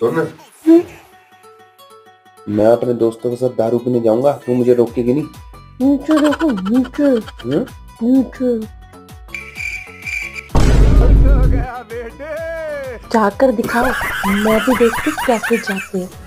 तो सुन मैं अपने दोस्तों के साथ दारू पीने जाऊँगा तू मुझे रोकेगी नहीं। नीचे देखो नीचे। हम्म? नीचे। जाकर दिखाओ मैं भी देखती कैसे जाते हैं।